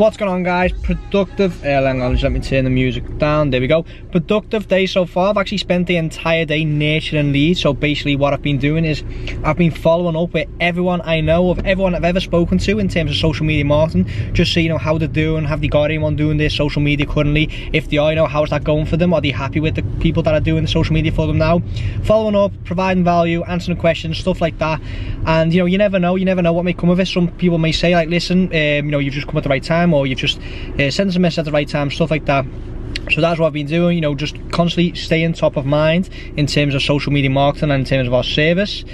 What's going on guys? Productive, uh, hang on, just let me turn the music down, there we go. Productive day so far, I've actually spent the entire day nurturing leads, so basically what I've been doing is, I've been following up with everyone I know, of everyone I've ever spoken to in terms of social media marketing, just so you know how they're doing, have they got anyone doing their social media currently, if they are, you know, how's that going for them, are they happy with the people that are doing the social media for them now? Following up, providing value, answering questions, stuff like that, and you know, you never know, you never know what may come of it, some people may say like, listen, um, you know, you've just come at the right time, time or you've just uh, sent us a message at the right time, stuff like that. So that's what I've been doing, you know, just constantly staying top of mind in terms of social media marketing and in terms of our service.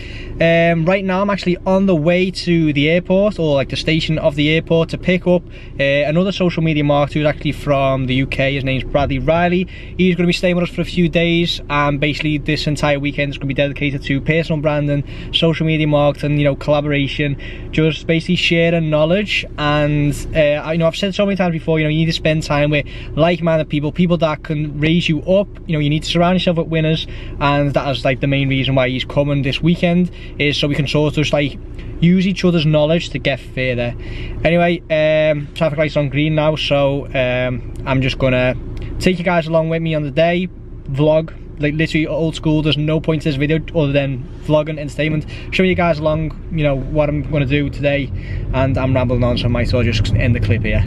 Um, right now I'm actually on the way to the airport or like the station of the airport to pick up uh, another social media marketer who's actually from the UK. His name's Bradley Riley. He's going to be staying with us for a few days and basically this entire weekend is going to be dedicated to personal branding, social media marketing, you know, collaboration, just basically sharing knowledge and uh, you know I've said so many times before, you know, you need to spend time with like-minded people, people that can raise you up, you know, you need to surround yourself with winners and that is like the main reason why he's coming this weekend is so we can sort of just like use each other's knowledge to get further. Anyway, um, traffic lights on green now, so um, I'm just gonna take you guys along with me on the day, vlog, like literally old school there's no point to this video other than vlogging entertainment showing you guys along you know what i'm going to do today and i'm rambling on so i might so I'll just end the clip here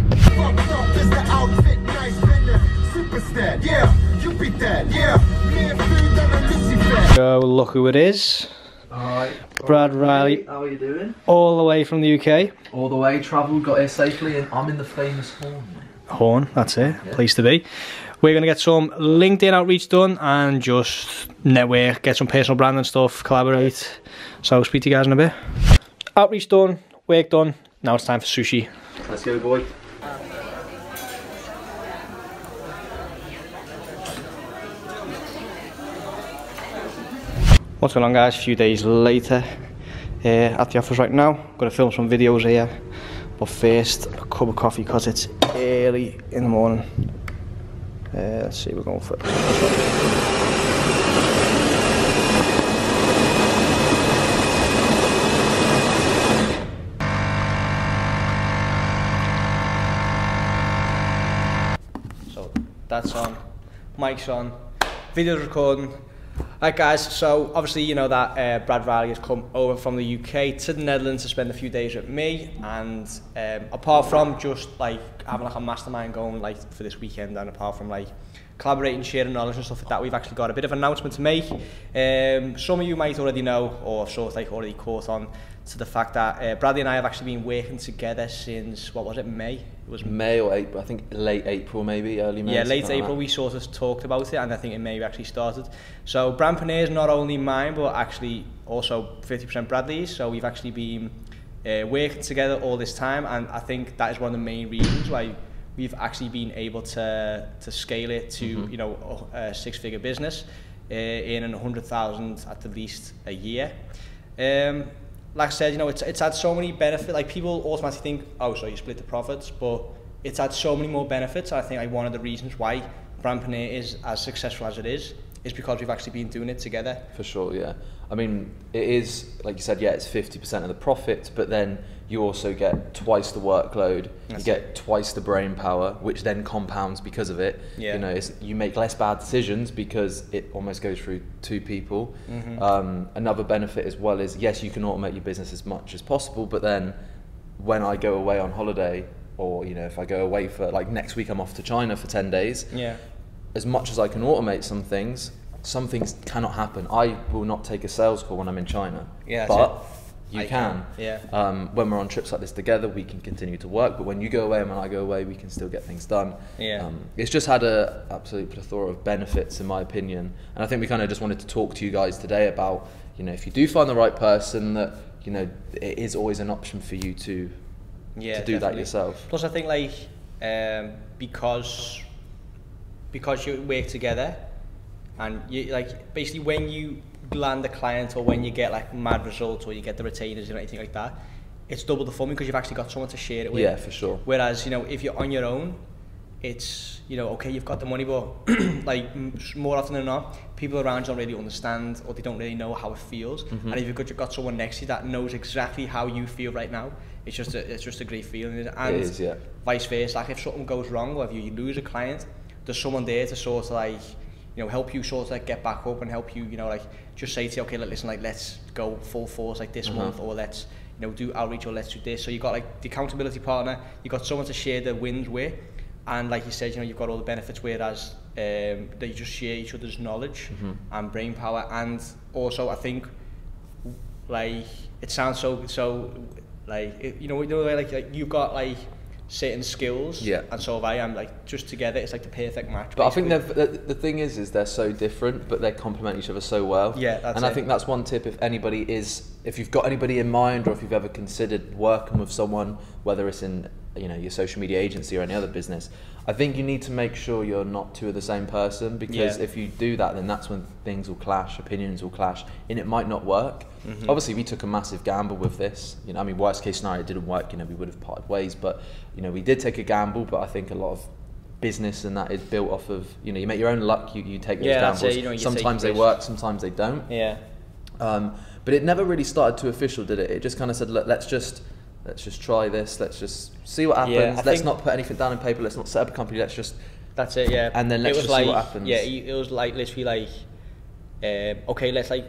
so look who it is Alright. Brad Riley. How are you doing? All the way from the UK. All the way, travelled, got here safely, and I'm in the famous Hoorn. Hoorn, that's it. Yeah. Place to be. We're going to get some LinkedIn outreach done and just network, get some personal branding stuff, collaborate. So I'll speak to you guys in a bit. Outreach done, work done. Now it's time for sushi. Let's go, boy. What's going on guys, a few days later uh, at the office right now. I'm Going to film some videos here, but first a cup of coffee because it's early in the morning. Uh, let's see, we're going for So that's on, mic's on, video's recording, Right guys, so obviously you know that uh, Brad Riley has come over from the UK to the Netherlands to spend a few days with me and um, apart from just like having like a mastermind going like for this weekend and apart from like collaborating, sharing knowledge and stuff like that, we've actually got a bit of an announcement to make. Um, some of you might already know or sort of like already caught on to the fact that uh, Bradley and I have actually been working together since, what was it, May? It was May or April, I think late April maybe, early May. Yeah, late April like we sort of talked about it and I think in May we actually started. So Brandpreneur is not only mine but actually also 50% Bradley's, so we've actually been uh, working together all this time and I think that is one of the main reasons why we've actually been able to, to scale it to, mm -hmm. you know, a six-figure business uh, in 100,000 at the least a year. Um, like I said, you know, it's, it's had so many benefits. Like people automatically think, oh, so you split the profits, but it's had so many more benefits. I think like one of the reasons why Brandpreneur is as successful as it is is because we've actually been doing it together. For sure, yeah. I mean, it is like you said, yeah, it's fifty percent of the profit, but then you also get twice the workload. That's you get it. twice the brain power, which then compounds because of it. Yeah. You know, you make less bad decisions because it almost goes through two people. Mm-hmm. Um, another benefit as well is yes, you can automate your business as much as possible, but then when I go away on holiday, or you know, if I go away for like next week, I'm off to China for ten days. Yeah. As much as I can automate some things, some things cannot happen. I will not take a sales call when I'm in China. Yeah. But you I can. can. Yeah. Um, when we're on trips like this together, we can continue to work. But when you go away and when I go away, we can still get things done. Yeah. Um, it's just had a absolute plethora of benefits, in my opinion. And I think we kind of just wanted to talk to you guys today about, you know, if you do find the right person, that you know, it is always an option for you to, yeah, to do definitely. that yourself. Plus, I think like um, because because you work together, and you like basically when you land a client or when you get like mad results or you get the retainers or anything like that, it's double the fun because you've actually got someone to share it with. Yeah, for sure. Whereas, you know, if you're on your own, it's you know okay you've got the money but like more often than not people around you don't really understand or they don't really know how it feels mm-hmm. and if you've got, you've got someone next to you that knows exactly how you feel right now it's just a, it's just a great feeling and it is, yeah. vice versa like if something goes wrong or if you, you lose a client there's someone there to sort of like you know help you sort of like get back up and help you you know like just say to you okay like, listen like let's go full force like this mm-hmm. month or let's you know do outreach or let's do this so you got like the accountability partner you got someone to share the wins with and like you said, you know, you've got all the benefits, whereas um, that you just share each other's knowledge mm-hmm. and brain power, and also I think like it sounds so so like it, you know you know like, like you've got like certain skills yeah and so if I am like just together it's like the perfect match but basically. I think the, the thing is is they're so different but they complement each other so well yeah and it. I think that's one tip if anybody is if you've got anybody in mind or if you've ever considered working with someone whether it's in you know your social media agency or any other business I think you need to make sure you're not two of the same person because yeah. if you do that then that's when things will clash opinions will clash and it might not work. Mm-hmm. obviously we took a massive gamble with this. You know I mean worst case scenario it didn't work you know we would have parted ways but you know we did take a gamble but I think a lot of business and that is built off of you know you make your own luck you, you take those yeah, gambles it, you know, you sometimes they work sometimes they don't. Yeah. Um, but it never really started to official did it? It just kind of said Look, let's just let's just try this, let's just see what happens. Yeah, let's not put anything down in paper, let's not set up a company, let's just That's it, yeah. And then let's just like, see what happens. Yeah, it was like literally like um, okay, let's like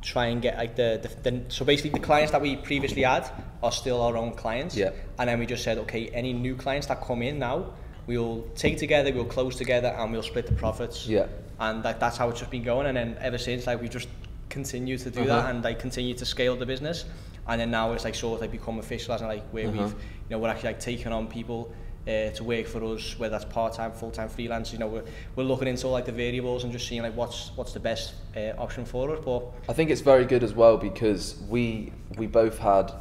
try and get like the, the, the so basically the clients that we previously had are still our own clients. Yeah. And then we just said, okay, any new clients that come in now, we'll take together, we'll close together, and we'll split the profits. Yeah. And like that's how it's just been going. And then ever since, like we just continue to do uh-huh. that and like continue to scale the business and then now it's like sort of like become official as in like where uh-huh. we've you know we're actually like taking on people uh, to work for us whether that's part-time full-time freelance you know we're, we're looking into like the variables and just seeing like what's what's the best uh, option for us but I think it's very good as well because we we both had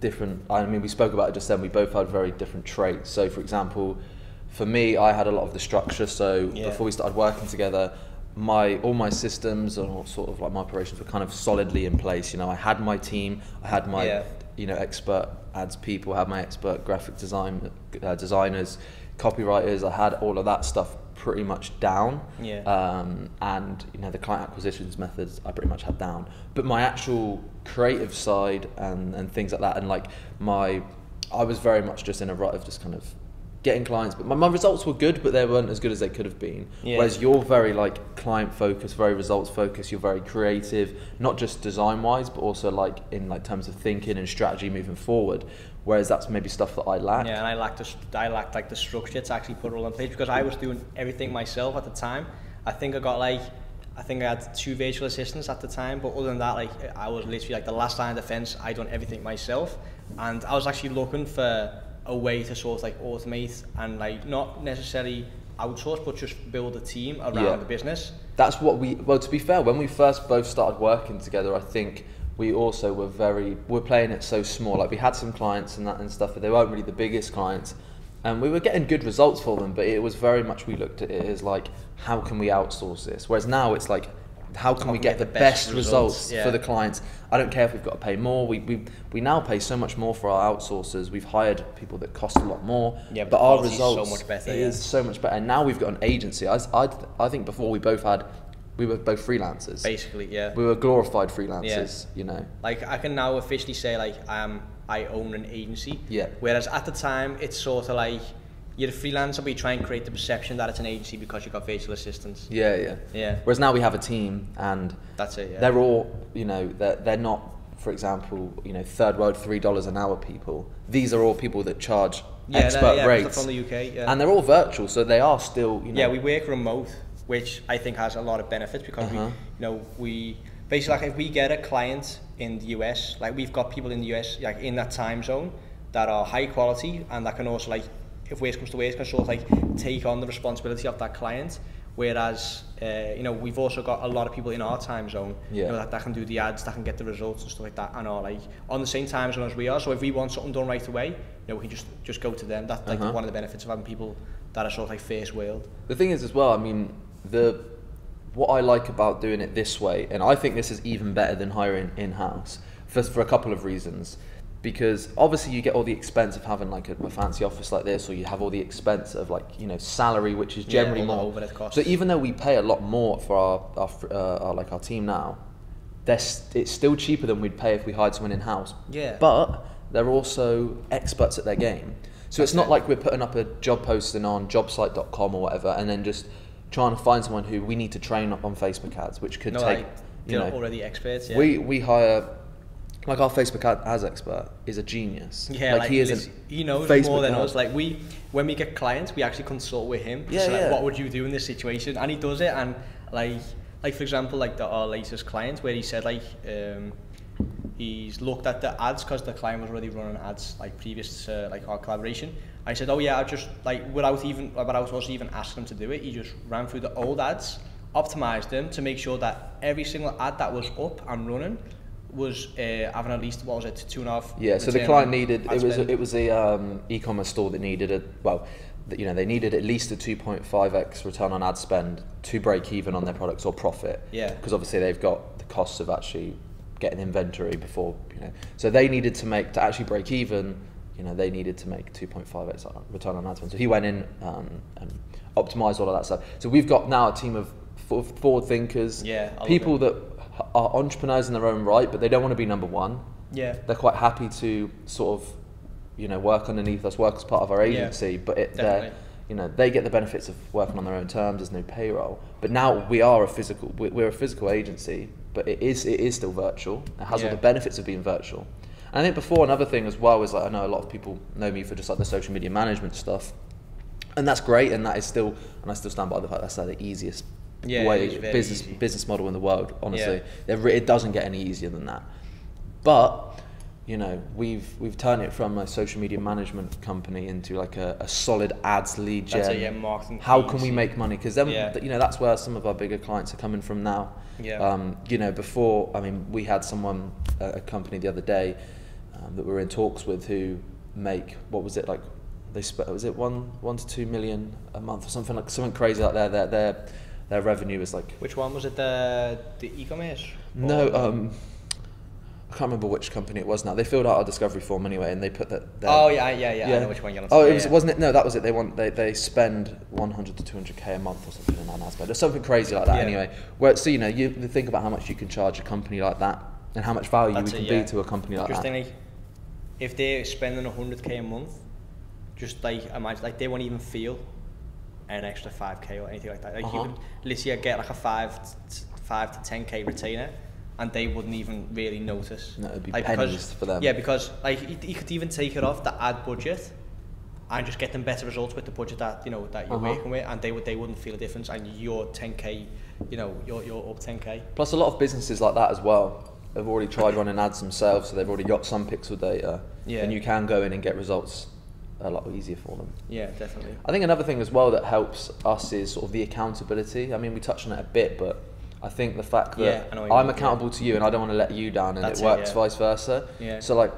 different I mean we spoke about it just then we both had very different traits so for example for me I had a lot of the structure so yeah. before we started working together my all my systems or sort of like my operations were kind of solidly in place. You know, I had my team, I had my yeah. you know expert ads people, I had my expert graphic design uh, designers, copywriters. I had all of that stuff pretty much down. Yeah. Um, and you know the client acquisitions methods I pretty much had down. But my actual creative side and and things like that, and like my I was very much just in a rut of just kind of getting clients, but my, my results were good, but they weren't as good as they could have been. Yeah. Whereas you're very like client focused, very results focused. You're very creative, not just design wise, but also like in like terms of thinking and strategy moving forward. Whereas that's maybe stuff that I lack. Yeah, and I lacked the, I lacked like the structure to actually put it all in place because I was doing everything myself at the time. I think I got like I think I had two virtual assistants at the time, but other than that, like I was literally like the last line of defense. I done everything myself, and I was actually looking for a way to sort of like automate and like not necessarily outsource but just build a team around yeah. the business. That's what we well to be fair when we first both started working together i think we also were very we're playing it so small. Like we had some clients and that and stuff but they weren't really the biggest clients. And we were getting good results for them but it was very much we looked at it as like how can we outsource this? Whereas now it's like how can we get the best, best results, results yeah. for the clients? I don't care if we've got to pay more. We, we, we now pay so much more for our outsourcers. We've hired people that cost a lot more. Yeah, but, but our results so much better. It yeah. is so much better. And now we've got an agency. I, I, I think before we both had we were both freelancers. Basically, yeah. We were glorified freelancers, yeah. you know. Like I can now officially say like um I own an agency. Yeah. Whereas at the time it's sort of like you're a freelancer, but you try and create the perception that it's an agency because you've got facial assistants. Yeah, yeah. Yeah. Whereas now we have a team and that's it, yeah. They're all, you know, they're, they're not, for example, you know, third world $3 an hour people. These are all people that charge yeah, expert yeah, rates. from the UK, yeah. And they're all virtual, so they are still, you know. Yeah, we work remote, which I think has a lot of benefits because uh-huh. we, you know, we, basically like if we get a client in the US, like we've got people in the US, like in that time zone that are high quality and that can also like if waste comes to waste can sort of like take on the responsibility of that client. Whereas, uh, you know, we've also got a lot of people in our time zone yeah. you know, that, that can do the ads, that can get the results and stuff like that, and are like on the same time zone as we are. So if we want something done right away, you know, we can just just go to them. That's uh -huh. like uh-huh. one of the benefits of having people that are sort of like first world. The thing is as well, I mean, the what I like about doing it this way, and I think this is even better than hiring in house for for a couple of reasons. Because obviously you get all the expense of having like a, a, fancy office like this, or you have all the expense of like you know salary, which is generally yeah, more. Overhead costs. So even though we pay a lot more for our, our, uh, our like our team now, st- it's still cheaper than we'd pay if we hired someone in house. Yeah. But they're also experts at their game. So That's it's not it. like we're putting up a job posting on jobsite.com or whatever, and then just trying to find someone who we need to train up on Facebook ads, which could no, take. Like, you know, already experts. Yeah. We we hire like our Facebook ads expert is a genius. Yeah, like, like he is. He knows Facebook more than ad. us. Like we, when we get clients, we actually consult with him. Yeah, so, like, yeah. What would you do in this situation? And he does it. And like, like for example, like the, our latest client, where he said like, um, he's looked at the ads because the client was already running ads like previous to like our collaboration. I said, oh yeah, I just like without even without us even asking him to do it, he just ran through the old ads, optimized them to make sure that every single ad that was up and running was uh, having at least what was it two and a half. Yeah, so the client needed it was a, it was a um, e-commerce store that needed a well, you know they needed at least a 2.5x return on ad spend to break even on their products or profit. Yeah. Because obviously they've got the costs of actually getting inventory before you know. So they needed to make to actually break even. You know they needed to make 2.5x return on ad spend. So he went in um, and optimized all of that stuff. So we've got now a team of forward thinkers, yeah, people that are entrepreneurs in their own right, but they don't want to be number one. Yeah. They're quite happy to sort of, you know, work underneath us, work as part of our agency, yeah, but it, they're, you know, they get the benefits of working on their own terms. There's no payroll. But now we are a physical, we're a physical agency, but it is it is still virtual. It has yeah. all the benefits of being virtual. And I think before another thing as well is like I know a lot of people know me for just like the social media management stuff, and that's great, and that is still, and I still stand by the fact that's like the easiest yeah, way business easy. business model in the world. Honestly, yeah. it doesn't get any easier than that. But you know, we've we've turned it from a social media management company into like a, a solid ads lead gen. It, yeah, marketing. How can we make money? Because then, yeah. you know, that's where some of our bigger clients are coming from now. Yeah. Um, you know, before, I mean, we had someone, a, a company the other day, um, that we were in talks with who make what was it like? They sp- was it one one to two million a month or something like something crazy like that. Their their their revenue is like. Which one was it? The the e-commerce? No, um, I can't remember which company it was now. They filled out our discovery form anyway, and they put that. Their, oh yeah, yeah, yeah, I know which one you're on. Oh, it was yeah. wasn't it? No, that was it. They want they, they spend 100 to 200 k a month or something on ad spend, or something crazy like that. Yeah. Anyway, where so you know you think about how much you can charge a company like that, and how much value That's we it, can yeah. be to a company like that. like, if they're spending 100k a month, just like imagine like they won't even feel an extra 5k or anything like that. Like Uh-huh. you could literally get like a five, t- five to 10k retainer, and they wouldn't even really notice. No, it'd be like, pennies because, for them. Yeah, because like you, you could even take it off the ad budget. And just get them better results with the budget that you know that you're Uh-huh. working with, and they would they wouldn't feel a difference. And your 10k, you know, you're you're up 10k. Plus, a lot of businesses like that as well have already tried running ads themselves, so they've already got some pixel data, Yeah. and you can go in and get results a lot easier for them. Yeah, definitely. I think another thing as well that helps us is sort of the accountability. I mean, we touched on it a bit, but I think the fact that I know what you I'm mean, accountable to you and I don't want to let you down, and That's it it, works yeah. vice versa. Yeah. So like,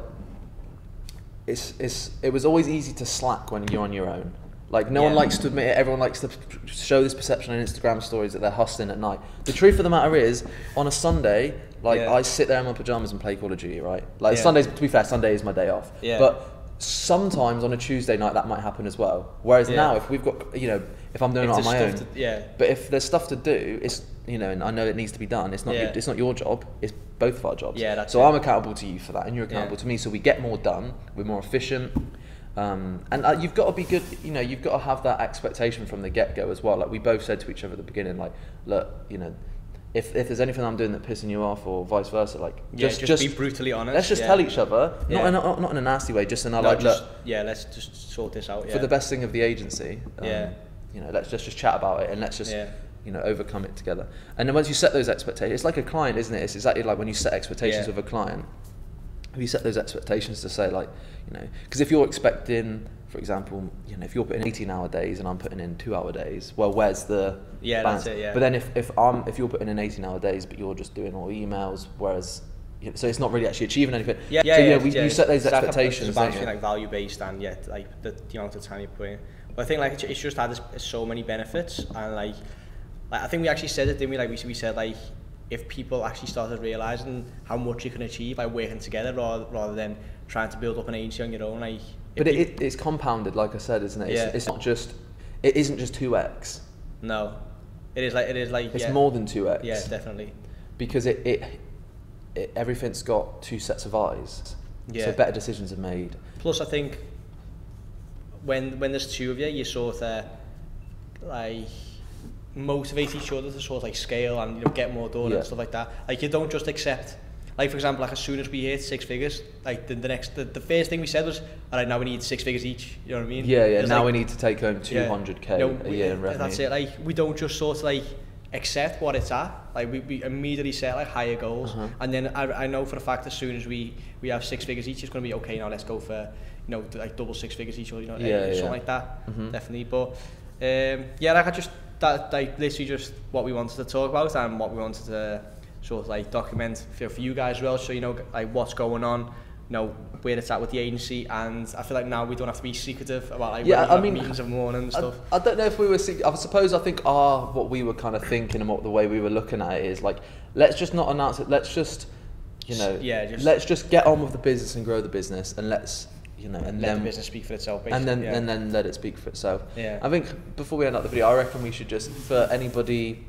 it's it's it was always easy to slack when you're on your own. Like no one likes to admit it. Everyone likes to show this perception on Instagram stories that they're hustling at night. The truth of the matter is, on a Sunday, like Yeah. I sit there in my pajamas and play Call of Duty, right? Like Yeah. Sundays. To be fair, Sunday is my day off. Yeah. But sometimes on a Tuesday night that might happen as well. Whereas Yeah. now, if we've got, you know, if I'm doing If it on my own, to- yeah. But if there's stuff to do, it's you know, and I know it needs to be done. It's not. Yeah. Your, it's not your job. It's both of our jobs. Yeah, that's so it. I'm accountable to you for that, and you're accountable Yeah. to me. So we get more done. We're more efficient. Um, and uh, you've got to be good. You know, you've got to have that expectation from the get go as well. Like we both said to each other at the beginning, like, look, you know. If, if there's anything I'm doing that pissing you off or vice versa, like Yeah, just just, be brutally honest. let's just yeah. tell each other, not Yeah. in a, not in a nasty way, just in a No, like just, look, yeah, let's just sort this out. For the best thing of the agency. um, Yeah. You know, let's just just chat about it and let's just you know overcome it together. And then once you set those expectations, it's like a client, isn't it? It's exactly like when you set expectations with a client. If you set those expectations to say like, you know, because if you're expecting, for example, you know, if you're putting 18 hour days and I'm putting in two hour days, well, where's the Yeah, balance? that's it, yeah. But then if if I'm if you're putting in 18 hour days, but you're just doing all emails, whereas you know, so it's not really actually achieving anything. Yeah, yeah, so, yeah, know, we, yeah. you set those a- expectations. You? being like value based and yeah, like the, the amount of time you put in. But I think like it's, it's just had so many benefits and like, like I think we actually said it, didn't we? Like we we said like if people actually started realizing how much you can achieve by working together rather, rather than trying to build up an agency on your own. Like, but it, it, it's compounded, like I said, isn't it? It's, Yeah. it's not just, it isn't just 2x. no, it is like it is like It's yeah, more than 2x. yeah, definitely. Because it, it, it, everything's got two sets of eyes. Yeah. So better decisions are made. Plus, I think when when there's two of you, you sort of like motivate each other to sort of like scale and you know get more done Yeah. and stuff like that. Like you don't just accept. Like for example, like as soon as we hit six figures, like the, the next the, the first thing we said was, all right, now we need six figures each. You know what I mean? Yeah, yeah. It's now like- we need to take home 200k you know, a we- year in revenue. That's it. Like we don't just sort of like accept what it's at. Like we, we immediately set like higher goals, Uh-huh. and then I, I know for a fact as soon as we we have six figures each, it's going to be okay. Now let's go for you know like double six figures each, or you know Yeah, something yeah. like that. Mhm. Definitely, but um, yeah, like I just that like literally just what we wanted to talk about and what we wanted to sort of like document for, for you guys as well. So you know like what's going on. You know where it's at with the agency, and I feel like now we don't have to be secretive about like Yeah, I mean, meetings in the morning and I, stuff. I don't know if we were. I suppose I think our what we were kind of thinking and what the way we were looking at it is like, let's just not announce it. Let's just, you know, Yeah, just- let's just get on with the business and grow the business, and let's, you know, and let then the business speak for itself. Basically. and then yeah. and then let it speak for itself. Yeah. I think before we end up the video, I reckon we should just for anybody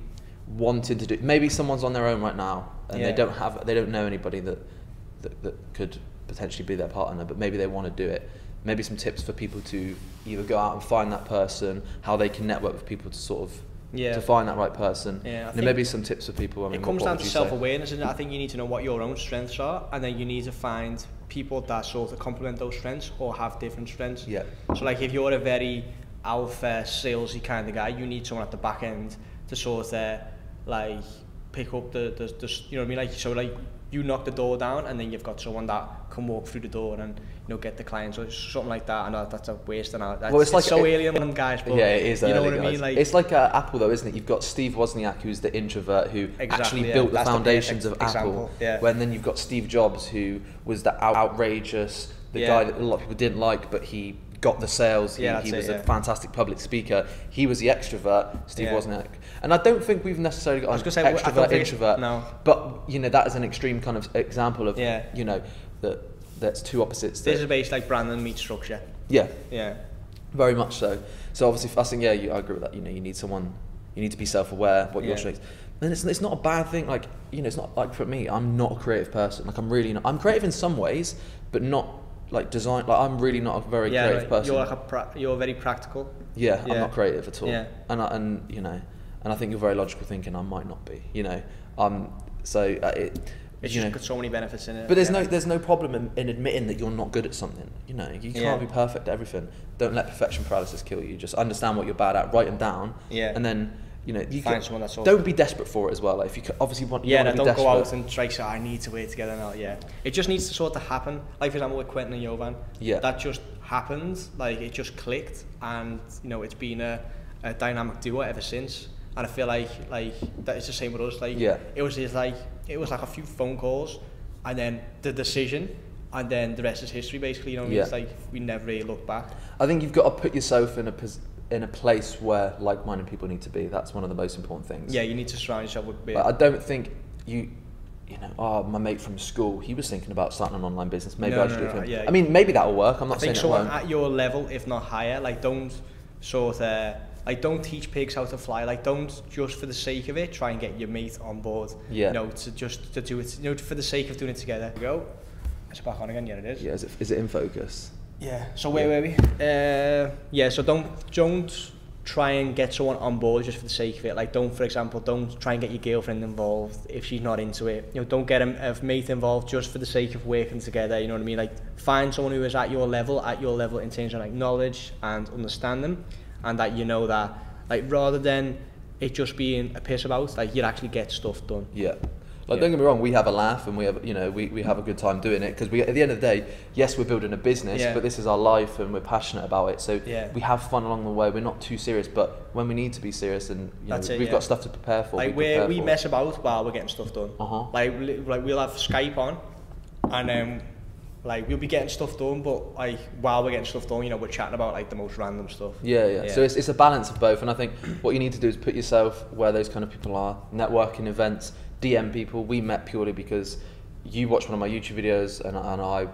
wanting to do maybe someone's on their own right now and Yeah. they don't have they don't know anybody that, that that could potentially be their partner, but maybe they want to do it. Maybe some tips for people to either go out and find that person, how they can network with people to sort of Yeah. to find that right person. Yeah, and maybe some tips for people. I mean, it comes down to self-awareness, and I think you need to know what your own strengths are, and then you need to find people that sort of complement those strengths or have different strengths. Yeah. So like if you're a very alpha salesy kind of guy, you need someone at the back end to sort of like pick up the, the, the you know what I mean like so like you knock the door down and then you've got someone that can walk through the door and you know get the clients or something like that. I know that's a waste and that's, Well, it's like- so it- alien guys, but yeah, it is. You know early, what I mean? Like it's like uh, Apple, though, isn't it? You've got Steve Wozniak, who's the introvert who Exactly, actually yeah. built the the foundations perfect of example, Apple. yeah. When then you've got Steve Jobs, who was the out- outrageous, the Yeah. guy that a lot of people didn't like, but he got the sales. He, Yeah, he it, was yeah. a fantastic public speaker. He was the extrovert, Steve Yeah. Wozniak. And I don't think we've necessarily got was an say, extrovert, introvert. no. But you know that is an extreme kind of example of Yeah. you know that that's two opposites. this that- is based like Brandon meets structure. yeah, Yeah. very much so. So obviously, I think yeah, you, I agree with that. You know, you need someone, you need to be self-aware what your strengths. And it's, it's not a bad thing. Like you know, it's not like for me. I'm not a creative person. Like I'm really not. I'm creative in some ways, but not like design. Like I'm really not a very yeah, creative like, person. You're like a pra- you're very practical. yeah, I'm not creative at all. Yeah. And I, and you know, and I think you're very logical thinking. I might not be. You know, um. So uh, it. It's you just know, got so many benefits in it. but there's yeah. no there's no problem in, in admitting that you're not good at something. You know, you can't Yeah. be perfect at everything. Don't let perfection paralysis kill you. Just understand what you're bad at, write them down, Yeah. and then you know you Find can, someone that's don't be desperate for it as well. Like if you obviously want you Yeah, want no, to be don't go out and try say, I need to work together now. Yeah, it just needs to sort of happen. Like for example, with Quentin and Jovan, Yeah. that just happened. Like it just clicked, and you know, it's been a, a dynamic duo ever since. And I feel like like that is the same with us. Like Yeah. it was just like it was like a few phone calls, and then the decision, and then the rest is history. Basically, you know, what I mean? Yeah. it's like we never really look back. I think you've got to put yourself in a pos- in a place where like-minded people need to be. That's one of the most important things. Yeah, you need to surround yourself with. But I don't think you. You know, oh, my mate from school, he was thinking about starting an online business. Maybe No, I should no, do it no, yeah. I mean, maybe that'll work. I'm I not think saying it someone won't. at your level, if not higher, like don't sort of like don't teach pigs how to fly. Like don't just for the sake of it try and get your mate on board. Yeah. You know, to just to do it. You know, for the sake of doing it together. Go. It's back on again. Yeah, it is. Yeah, is it, is it in focus? Yeah. So where were we? Uh, yeah. So don't don't try and get someone on board just for the sake of it. Like don't, for example, don't try and get your girlfriend involved if she's not into it. You know, don't get a, a mate involved just for the sake of working together. You know what I mean? Like find someone who is at your level, at your level in terms of like knowledge and understanding, and that you know that like rather than it just being a piss about, like you actually get stuff done. Yeah. Like Yeah. don't get me wrong, we have a laugh and we have you know we, we have a good time doing it because we at the end of the day, yes, we're building a business, Yeah. but this is our life and we're passionate about it. So Yeah. we have fun along the way. We're not too serious, but when we need to be serious and you know, it, we've yeah. got stuff to prepare for. like we we for. mess about while we're getting stuff done. Uh-huh. Like like we'll have Skype on, and um, like we'll be getting stuff done, but like while we're getting stuff done, you know, we're chatting about like the most random stuff. Yeah, yeah, So it's, it's a balance of both, and I think what you need to do is put yourself where those kind of people are, networking events, DM people. We met purely because you watched one of my YouTube videos and, and I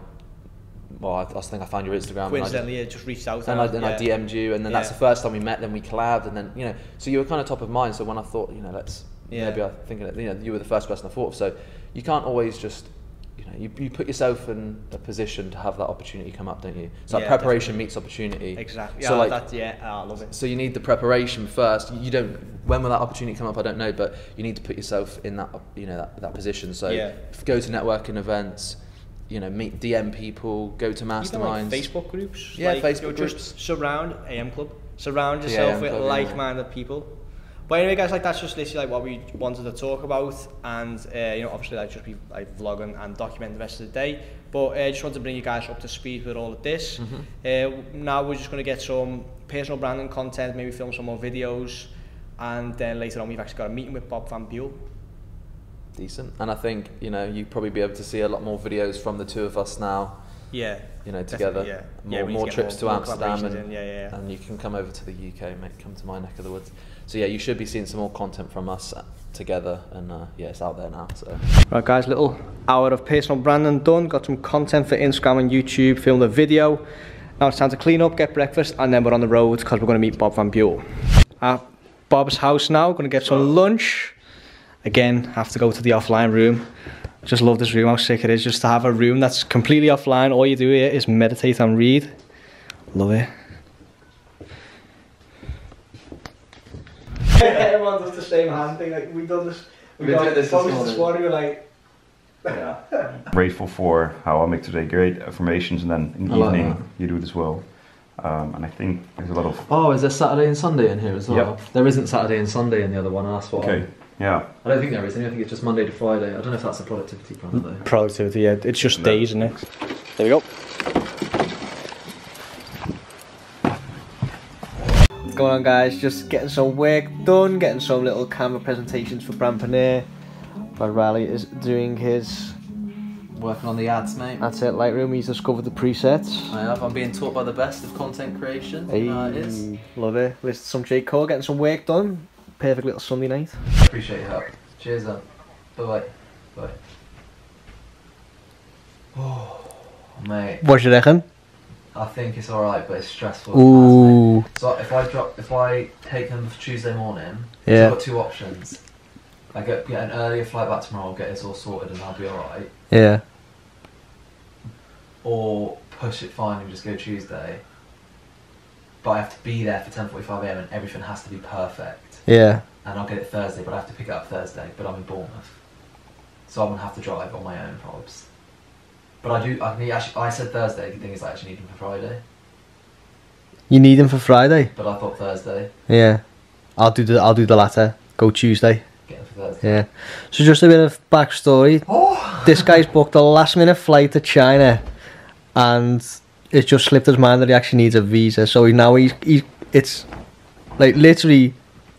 well, I, I think I found your Instagram. Coincidentally, and I just, just reached out. And, I, and yeah. I DM'd you, and then yeah. that's the first time we met. Then we collabed, and then you know, so you were kind of top of mind. So when I thought, you know, let's yeah. maybe I think you know you were the first person I thought of. So you can't always just you know you, you put yourself in a position to have that opportunity come up, don't you? So yeah, preparation definitely. meets opportunity. Exactly. So yeah, like, that, yeah, I love it. So you need the preparation first. You don't. When will that opportunity come up? I don't know, but you need to put yourself in that you know that, that position. So yeah. go to networking events you know, meet DM people, go to masterminds. Like Facebook groups. Yeah, like, Facebook groups. Just surround AM Club. Surround yourself with club, like-minded people. But anyway, guys, like that's just literally like what we wanted to talk about, and uh, you know, obviously, like just be like vlogging and documenting the rest of the day. But I uh, just want to bring you guys up to speed with all of this. Mm-hmm. Uh, now we're just going to get some personal branding content, maybe film some more videos, and then later on we've actually got a meeting with Bob Van Buel decent. And I think you know you probably be able to see a lot more videos from the two of us now. Yeah. You know, together. Yeah. More, yeah, more trips more, to Amsterdam, and, yeah, yeah, and you can come over to the UK, mate. Come to my neck of the woods. So yeah, you should be seeing some more content from us together, and uh, yeah, it's out there now. So. Right, guys, little hour of personal branding done. Got some content for Instagram and YouTube. Filmed a video. Now it's time to clean up, get breakfast, and then we're on the road because we're going to meet Bob Van Buel. At Bob's house now, going to get some lunch. Again, have to go to the offline room. Just love this room, how sick it is just to have a room that's completely offline. All you do here is meditate and read. Love it. Everyone does the same hand thing. Like we've done this. We, we got this this morning. We're like. Yeah. Grateful for how I make today great affirmations, and then in the evening you do it as well. Um, and I think there's a lot of. Oh, is there Saturday and Sunday in here as well? Yep. There isn't Saturday and Sunday in the other one. That's what. Okay. I'm yeah. I don't think there is. I think it's just Monday to Friday. I don't know if that's a productivity plan though. Productivity, yeah. It's just no. days, isn't it? There we go. What's going on guys? Just getting some work done, getting some little camera presentations for Brandpreneur. Brad Riley is doing his Working on the ads, mate. That's it, Lightroom, he's discovered the presets. I have, I'm being taught by the best of content creation. Hey, you know it is. Love it. With some J. Cole, getting some work done perfect little Sunday night. Appreciate your help. Cheers then. Bye bye. Bye. Oh, mate. What you reckon? I think it's alright, but it's stressful. Ooh. so if I drop, if I take them for Tuesday morning, yeah. I've got two options. I get, get an earlier flight back tomorrow, I'll get this all sorted and I'll be alright. Yeah. Or push it fine and just go Tuesday. But I have to be there for 10.45am and everything has to be perfect. Yeah. And I'll get it Thursday, but I have to pick it up Thursday. But I'm in Bournemouth, so I'm gonna have to drive on my own, probs. But I do. I need. Actually, I said Thursday. The thing is, I actually need them for Friday. You need them for Friday. But I thought Thursday. Yeah. I'll do the. I'll do the latter. Go Tuesday. Get them for Thursday. Yeah. So just a bit of backstory. Oh. This guy's booked a last minute flight to China, and it just slipped his mind that he actually needs a visa. So he now he's he. It's like literally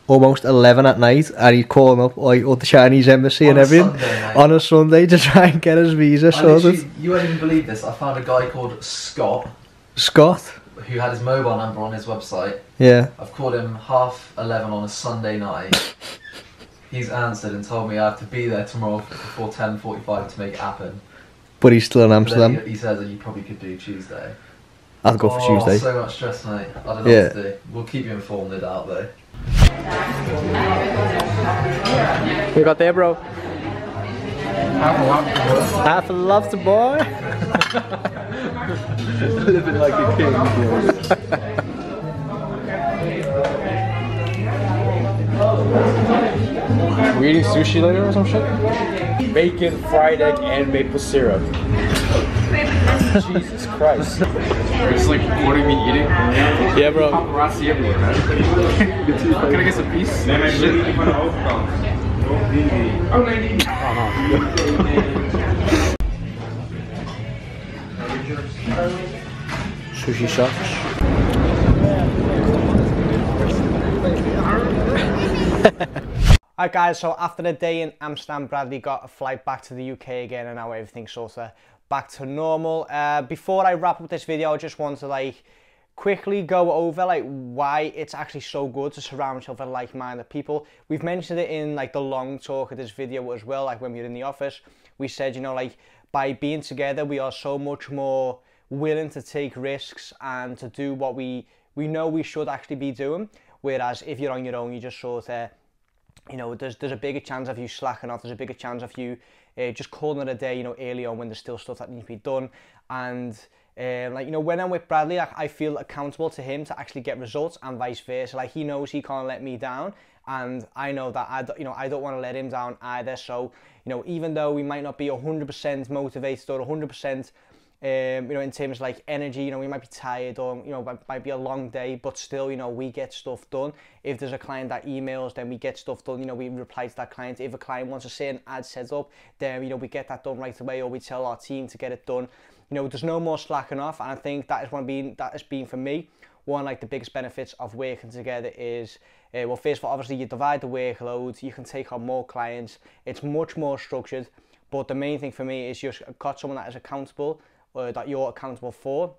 almost 11 at night and he's calling up like all the Chinese embassy on and everything Sunday, on a Sunday to try and get his visa sorted. You won't even believe this. I found a guy called Scott. Scott? Who had his mobile number on his website. Yeah. I've called him half 11 on a Sunday night. he's answered and told me I have to be there tomorrow before 10.45 to make it happen. But he's still in Amsterdam. He, he, says that you probably could do Tuesday. I'll go for oh, Tuesday. so much stress, mate. I don't know yeah. what to do. We'll keep you informed no doubt though. We got there, bro. Half a lobster boy. Living like a king. we eating sushi later or some shit? Bacon, fried egg, and maple syrup. Jesus Christ. It's like recording me eating. Yeah, bro. Paparazzi everywhere, man. Can I get some piece? Sushi shops. Alright guys, so after the day in Amsterdam, Bradley got a flight back to the UK again and now everything's sort of back to normal. Uh, before I wrap up this video, I just want to like quickly go over like why it's actually so good to surround yourself with like-minded people. We've mentioned it in like the long talk of this video as well, like when we were in the office. We said, you know, like by being together, we are so much more willing to take risks and to do what we we know we should actually be doing. Whereas if you're on your own, you just sort of, you know, there's there's a bigger chance of you slacking off. There's a bigger chance of you uh, just calling it a day, you know, early on when there's still stuff that needs to be done. And um, like you know, when I'm with Bradley, I, I feel accountable to him to actually get results, and vice versa. Like he knows he can't let me down, and I know that I, you know, I don't want to let him down either. So you know, even though we might not be 100% motivated or 100% um, you know, in terms of like energy, you know, we might be tired or, you know, might, might be a long day, but still, you know, we get stuff done. If there's a client that emails, then we get stuff done, you know, we reply to that client. If a client wants to a certain ad set up, then, you know, we get that done right away or we tell our team to get it done. You know, there's no more slacking off. And I think that is one being, that has been for me, one like the biggest benefits of working together is uh, well first of all obviously you divide the workload you can take on more clients it's much more structured but the main thing for me is you've got someone that is accountable uh, that you're accountable for.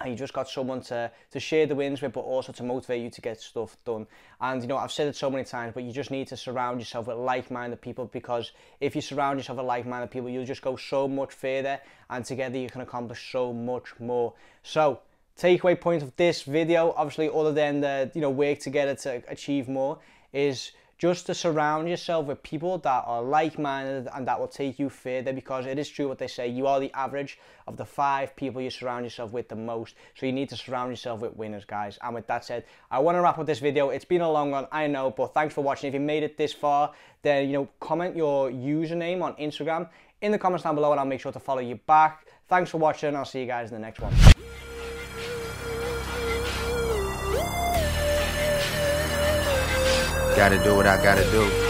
And you just got someone to, to share the wins with but also to motivate you to get stuff done. And you know I've said it so many times but you just need to surround yourself with like-minded people because if you surround yourself with like-minded people you'll just go so much further and together you can accomplish so much more. So takeaway point of this video obviously other than the you know work together to achieve more is just to surround yourself with people that are like-minded and that will take you further because it is true what they say you are the average of the five people you surround yourself with the most. So you need to surround yourself with winners guys. And with that said i want to wrap up this video. It's been a long one i know but thanks for watching. If you made it this far then you know comment your username on instagram in the comments down below and i'll make sure to follow you back. Thanks for watching i'll see you guys in the next one Gotta do what I gotta do.